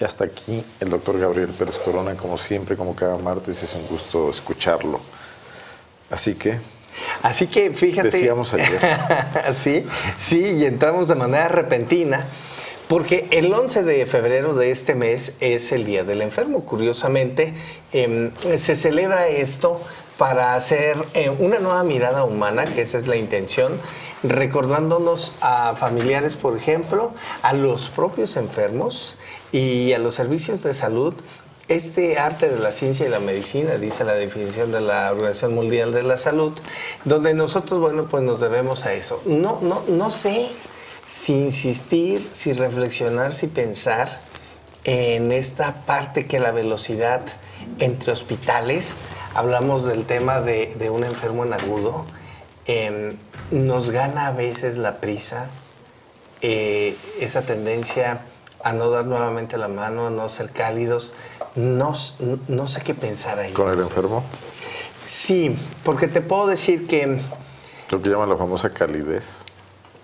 Y hasta aquí el doctor Gabriel Pérez Corona, como siempre, como cada martes, es un gusto escucharlo. Así que... Así que fíjate... Decíamos ayer. sí, sí, y entramos de manera repentina. Porque el 11 de febrero de este mes es el Día del Enfermo. Curiosamente, em, se celebra esto para hacer eh, una nueva mirada humana, que esa es la intención, recordándonos a familiares, por ejemplo, a los propios enfermos y a los servicios de salud. Este arte de la ciencia y la medicina, dice la definición de la Organización Mundial de la Salud, donde nosotros, bueno, pues nos debemos a eso. No, no, no sé si insistir, si reflexionar, si pensar en esta parte que la velocidad entre hospitales, hablamos del tema de, un enfermo en agudo, em, nos gana a veces la prisa, eh, esa tendencia a no dar nuevamente la mano, a no ser cálidos, no, no sé qué pensar ahí. ¿Con el enfermo? Sí, porque te puedo decir que... Lo que llaman la famosa calidez.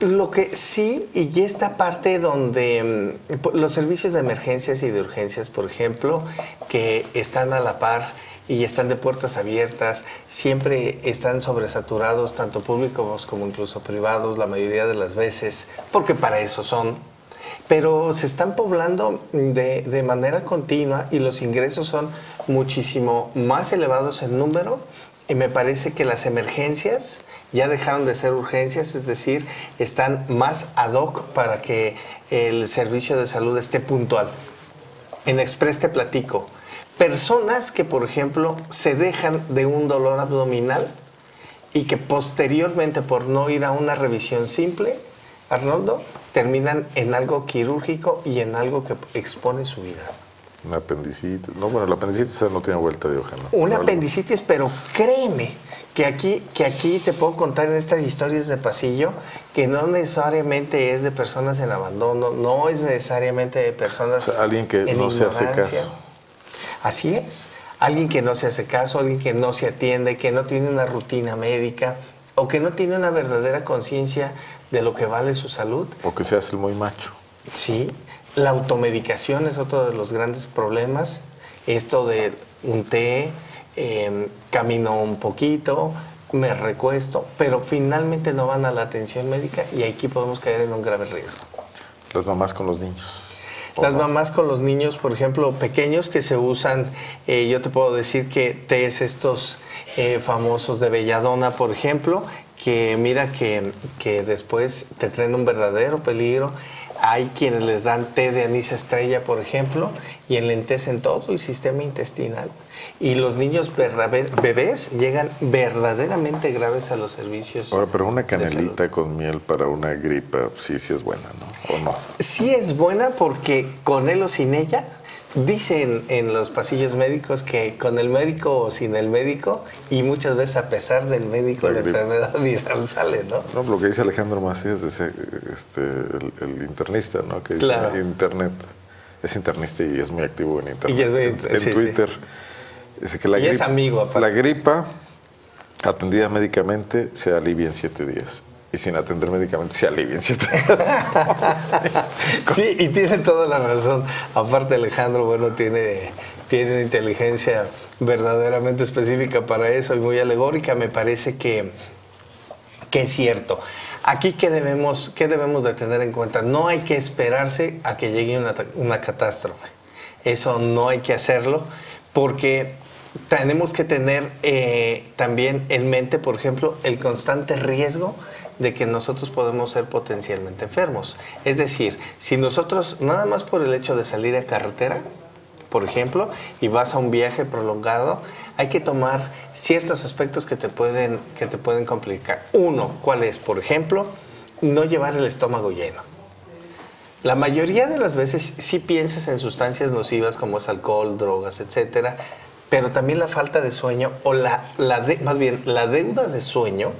Lo que sí, y esta parte donde mm, los servicios de emergencias y de urgencias, por ejemplo, que están a la par y están de puertas abiertas, siempre están sobresaturados, tanto públicos como incluso privados, la mayoría de las veces, porque para eso son. Pero se están poblando de, de manera continua y los ingresos son muchísimo más elevados en número y me parece que las emergencias ya dejaron de ser urgencias, es decir, están más ad hoc para que el servicio de salud esté puntual. En Express te platico, personas que por ejemplo se dejan de un dolor abdominal y que posteriormente por no ir a una revisión simple, Arnoldo, terminan en algo quirúrgico y en algo que expone su vida. Una apendicitis. No, bueno, la apendicitis no tiene vuelta de hoja, ¿no? Una apendicitis, pero créeme que aquí, que aquí te puedo contar en estas historias de pasillo que no necesariamente es de personas en abandono, no es necesariamente de personas. alguien que no se hace caso. Así es. Alguien que no se hace caso, alguien que no se atiende, que no tiene una rutina médica o que no tiene una verdadera conciencia de lo que vale su salud. O que se hace el muy macho. Sí, la automedicación es otro de los grandes problemas. Esto de un té, em, camino un poquito, me recuesto, pero finalmente no van a la atención médica y aquí podemos caer en un grave riesgo. Las mamás con los niños. Las mamás con los niños, por ejemplo, pequeños que se usan, eh, yo te puedo decir que tés estos eh, famosos de belladona, por ejemplo, que mira que, que después te traen un verdadero peligro hay quienes les dan té de anís estrella, por ejemplo, y enlentecen todo el sistema intestinal. Y los niños bebés llegan verdaderamente graves a los servicios. Ahora, pero una canelita con miel para una gripa, sí, sí es buena, ¿no? ¿O no? Sí es buena porque con él o sin ella Dicen en los pasillos médicos que con el médico o sin el médico, y muchas veces a pesar del médico, la, enfermedad viral sale, ¿no? No, lo que dice Alejandro Macías, este, el, internista, ¿no? Que dice internet, es internista y es muy activo en internet. Y es muy, en, Twitter. Dice que la y es amigo, La gripa atendida médicamente se alivia en siete días y sin atender médicamente se alivien siete sí, y tiene toda la razón. Aparte Alejandro, bueno, tiene, tiene inteligencia verdaderamente específica para eso y muy alegórica. Me parece que, que es cierto. Aquí, ¿qué debemos, ¿qué debemos de tener en cuenta? No hay que esperarse a que llegue una, una catástrofe. Eso no hay que hacerlo porque tenemos que tener eh, también en mente, por ejemplo, el constante riesgo de que nosotros podemos ser potencialmente enfermos. Es decir, si nosotros, nada más por el hecho de salir a carretera, por ejemplo, y vas a un viaje prolongado, hay que tomar ciertos aspectos que te pueden, que te pueden complicar. Uno, ¿cuál es? Por ejemplo, no llevar el estómago lleno. La mayoría de las veces sí piensas en sustancias nocivas como es alcohol, drogas, etcétera, pero también la falta de sueño o la, la más bien la deuda de sueño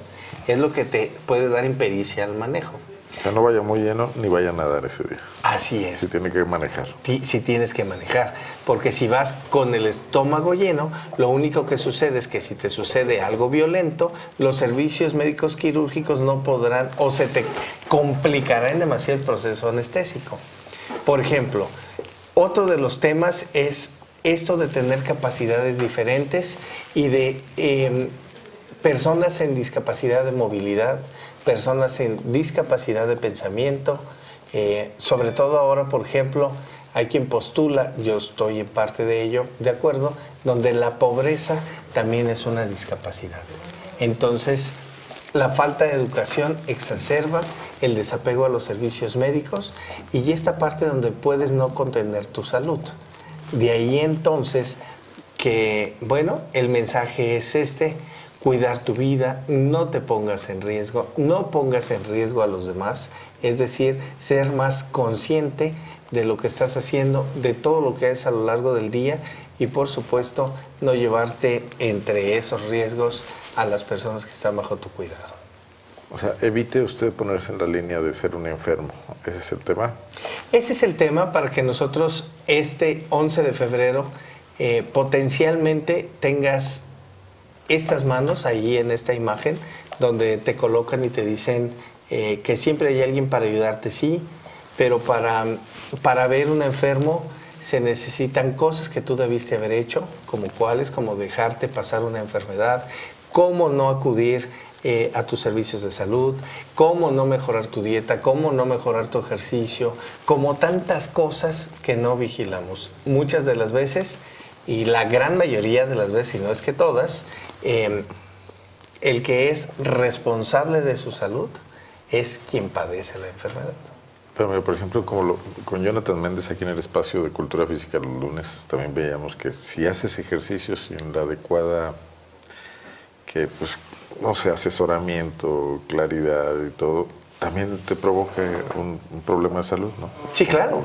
es lo que te puede dar impericia al manejo. O sea, no vaya muy lleno ni vaya a nadar ese día. Así es. Si tiene que manejar. Si tienes que manejar. Porque si vas con el estómago lleno, lo único que sucede es que si te sucede algo violento, los servicios médicos quirúrgicos no podrán o se te complicará en demasiado el proceso anestésico. Por ejemplo, otro de los temas es esto de tener capacidades diferentes y de em, personas en discapacidad de movilidad, personas en discapacidad de pensamiento, eh, sobre todo ahora, por ejemplo, hay quien postula, yo estoy en parte de ello, de acuerdo, donde la pobreza también es una discapacidad. Entonces, la falta de educación exacerba el desapego a los servicios médicos y esta parte donde puedes no contener tu salud. De ahí entonces que, bueno, el mensaje es este, cuidar tu vida, no te pongas en riesgo, no pongas en riesgo a los demás, es decir, ser más consciente de lo que estás haciendo, de todo lo que es a lo largo del día y por supuesto no llevarte entre esos riesgos a las personas que están bajo tu cuidado. O sea, evite usted ponerse en la línea de ser un enfermo. ¿Ese es el tema? Ese es el tema para que nosotros este 11 de febrero eh, potencialmente tengas estas manos ahí en esta imagen donde te colocan y te dicen eh, que siempre hay alguien para ayudarte, sí, pero para, para ver un enfermo se necesitan cosas que tú debiste haber hecho, como cuáles, como dejarte pasar una enfermedad, cómo no acudir eh, a tus servicios de salud, cómo no mejorar tu dieta, cómo no mejorar tu ejercicio, como tantas cosas que no vigilamos. Muchas de las veces, y la gran mayoría de las veces, y no es que todas, em, el que es responsable de su salud es quien padece la enfermedad. Pero por ejemplo, como con Jonathan Méndez aquí en el espacio de Cultura Física los lunes, también veíamos que si haces ejercicio sin la adecuada, que pues no sé, asesoramiento, claridad y todo, también te provoca un, problema de salud, ¿no? Sí, claro.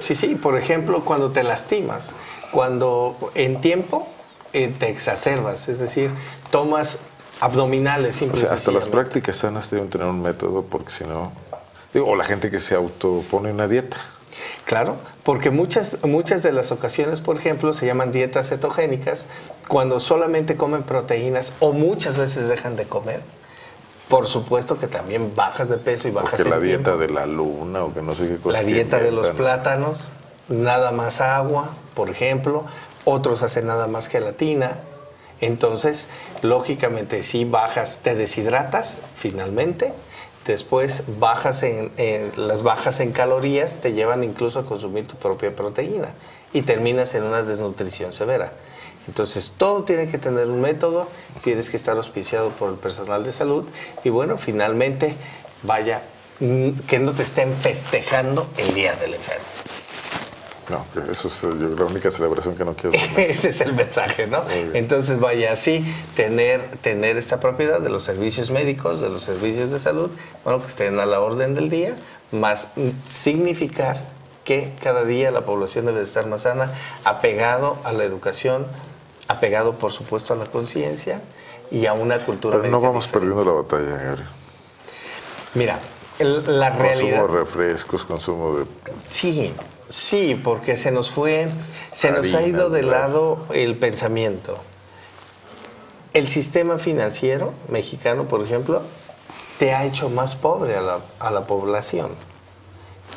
Sí, sí, por ejemplo, cuando te lastimas, cuando en tiempo eh, te exacerbas, es decir, tomas abdominales simplemente. hasta las prácticas sanas deben tener un método porque si no, o la gente que se autopone una dieta. Claro, porque muchas, muchas de las ocasiones, por ejemplo, se llaman dietas cetogénicas cuando solamente comen proteínas o muchas veces dejan de comer. Por supuesto que también bajas de peso y bajas Porque la dieta de la luna o que no sé qué cosa. La dieta de los plátanos, nada más agua, por ejemplo. Otros hacen nada más gelatina. Entonces, lógicamente, si bajas, te deshidratas finalmente después bajas en, las bajas en calorías te llevan incluso a consumir tu propia proteína y terminas en una desnutrición severa. Entonces todo tiene que tener un método, tienes que estar auspiciado por el personal de salud y bueno, finalmente vaya, que no te estén festejando el día del enfermo. No, eso es la única celebración que no quiero. Ese es el mensaje, ¿no? Entonces vaya así, tener, tener esta propiedad de los servicios médicos, de los servicios de salud, bueno, que estén a la orden del día, más significar que cada día la población debe estar más sana, apegado a la educación, apegado por supuesto a la conciencia y a una cultura Pero no vamos perdiendo la batalla, Gary. Mira, la realidad... Consumo de refrescos, consumo de... Sí, Sí, porque se nos fue, se nos ha ido de lado el pensamiento. El sistema financiero mexicano, por ejemplo, te ha hecho más pobre a la, a la población.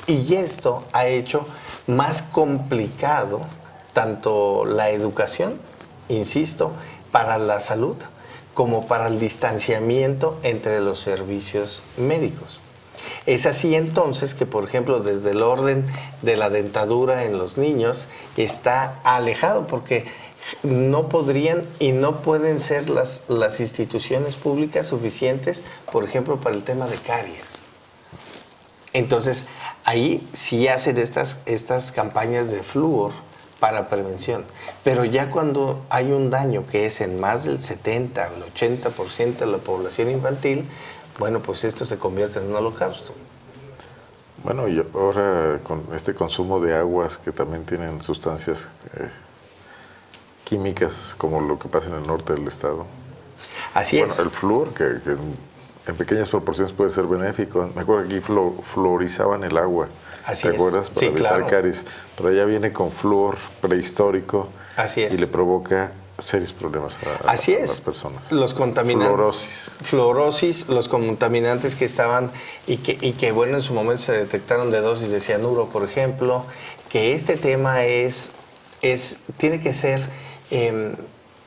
Y esto ha hecho más complicado tanto la educación, insisto, para la salud, como para el distanciamiento entre los servicios médicos. Es así entonces que, por ejemplo, desde el orden de la dentadura en los niños está alejado porque no podrían y no pueden ser las, las instituciones públicas suficientes, por ejemplo, para el tema de caries. Entonces, ahí sí hacen estas, estas campañas de flúor para prevención. Pero ya cuando hay un daño que es en más del 70, el 80% de la población infantil, bueno, pues esto se convierte en un holocausto. Bueno, y ahora con este consumo de aguas que también tienen sustancias eh, químicas, como lo que pasa en el norte del estado. Así bueno, es. El flúor, que, en pequeñas proporciones puede ser benéfico. Me acuerdo que aquí fluorizaban el agua. Así ¿Te acuerdas? Para evitar caries. Pero ya viene con flúor prehistórico. Así es. Y le provoca serios problemas a, Así es. las personas. Los contaminantes. Fluorosis. Fluorosis, los contaminantes que estaban y que, y que, bueno, en su momento se detectaron de dosis de cianuro, por ejemplo, que este tema es, es, tiene que ser em,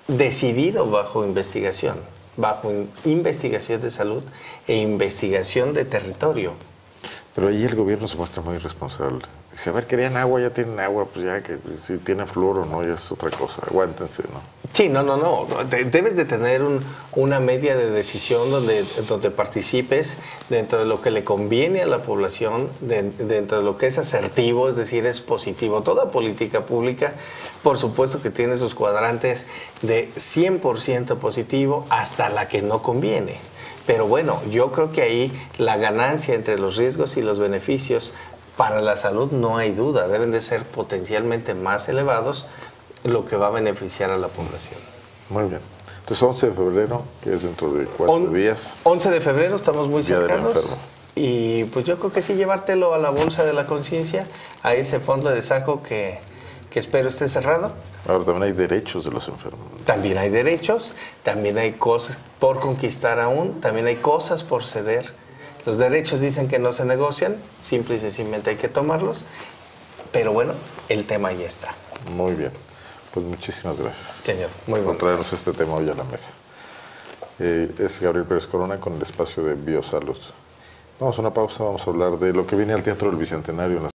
decidido bajo investigación, bajo investigación de salud e investigación de territorio. Pero ahí el gobierno se muestra muy irresponsable. Dice, a ver, querían agua, ya tienen agua, pues ya que si tienen flor o no, ya es otra cosa. Aguántense, ¿no? Sí, no, no, no. Debes de tener una media de decisión donde, donde participes dentro de lo que le conviene a la población, dentro de lo que es asertivo, es decir, es positivo. Toda política pública, por supuesto que tiene sus cuadrantes de 100% positivo hasta la que no conviene. Pero bueno, yo creo que ahí la ganancia entre los riesgos y los beneficios para la salud no hay duda, deben de ser potencialmente más elevados, lo que va a beneficiar a la población. Muy bien. Entonces 11 de febrero, que es dentro de cuatro días. 11 de febrero, estamos muy cercanos. Y pues yo creo que sí, llevártelo a la bolsa de la conciencia, a ese fondo de saco que, que espero esté cerrado. Ahora también hay derechos de los enfermos. También hay derechos, también hay cosas por conquistar aún, también hay cosas por ceder los derechos dicen que no se negocian, simple y sencillamente hay que tomarlos, pero bueno, el tema ya está. Muy bien, pues muchísimas gracias. Señor, muy Por traernos este tema hoy a la mesa. Eh, es Gabriel Pérez Corona con el espacio de Biosalud. Vamos a una pausa, vamos a hablar de lo que viene al Teatro del Bicentenario